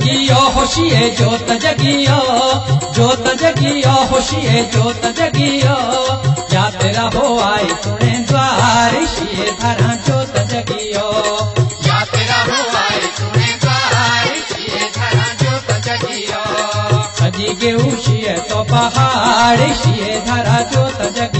जगियो होशिए जोत जगियो। जोत जगियो होशिए जोत जगियो। याद रहो आई सुने द्वार शिए धरा जोत जगियो। या तेरा हुआ सुने द्वार शिए धरा जोत जगियो। सजी गेहूं शिए तो पहाड़ शिए धरा जोत जगियो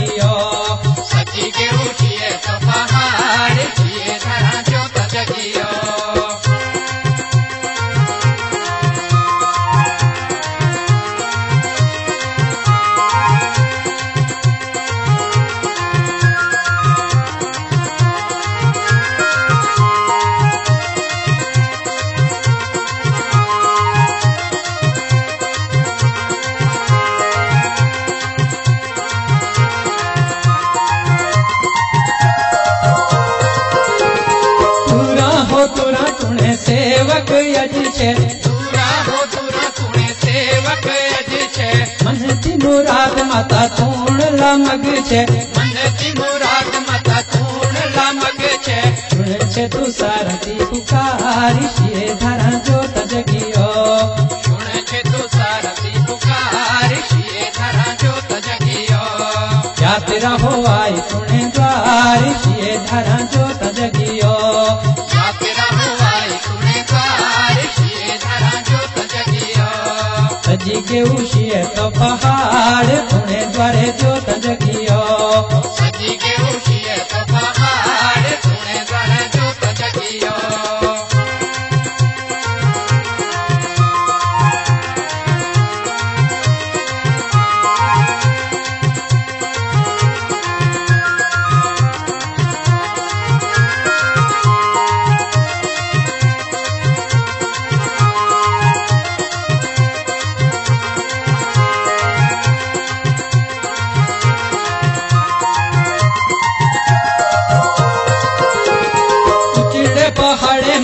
सेवक यदि छे। मन थी मुराद माता तूण लामग छे। मन थी मुराद माता तूण लामग छे। सुने छे तू सारथी पुकारी छे धरण जो तजगियो सुने छे तू सारथी पुकारी छे धरण जो तजगियो या तेरा हो आई सुने द्वारी छे धरण जो तज सजी के उशिए तो पहाड़ पुणे द्वारे जोत जगियो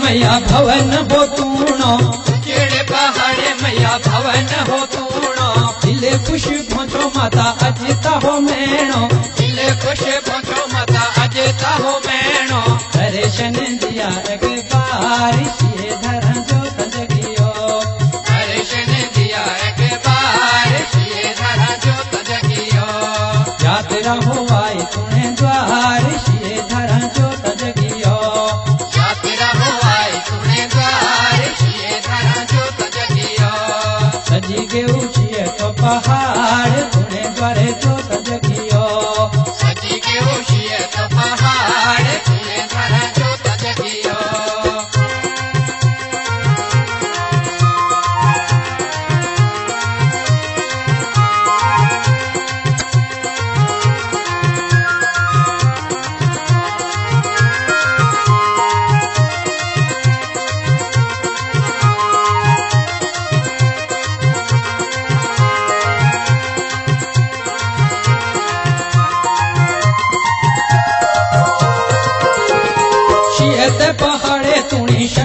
मैया भवन हो तूणो। केड़े पहाड़े मैया भवन हो तूणो। दिले खुश पहुंचो माता अजिता हो मेणो। दिले खुश पहुंचो माता अजेता हो मैणो। दर्शन दिया एक बार शिए धरा जोत जगियो दर्शन दिया एक बार शिए धरा जोत जगियो याद रहो पहाड़ तुने पर तो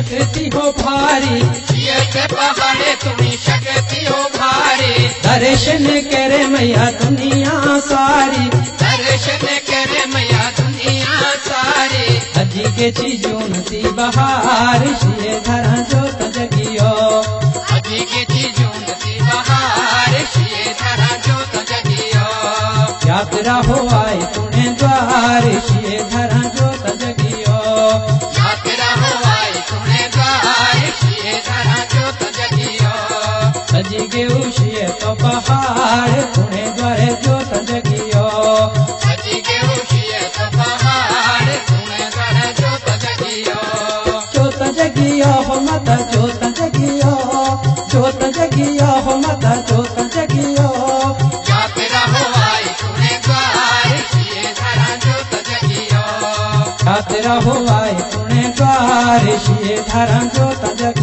शक्ति हो भारी। पहाड़े तुम्ही शक्ति हो भारी दर्शन करे मैया दुनिया सारी। दर्शन करे मैया दुनिया सारी अजी के चीज़ों ती बहार शिए धरा जोत जगियो अजी की चीज़ों की बहार शिए धरा जोत जगियो याद रहो आई तुणे द्वार शिए पहाड़ द्वारे जोत जगियो माता जोत जगियो जोत जगियो माता जोत जगियो हुआ द्वार शिए धरा जोत जगियो